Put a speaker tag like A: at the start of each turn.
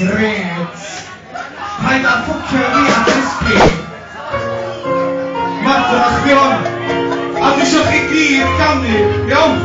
A: Grits. Find â ffwcio fi ar esgid. Madrach fi on. A dwi isio chi gyd ganu, iawn?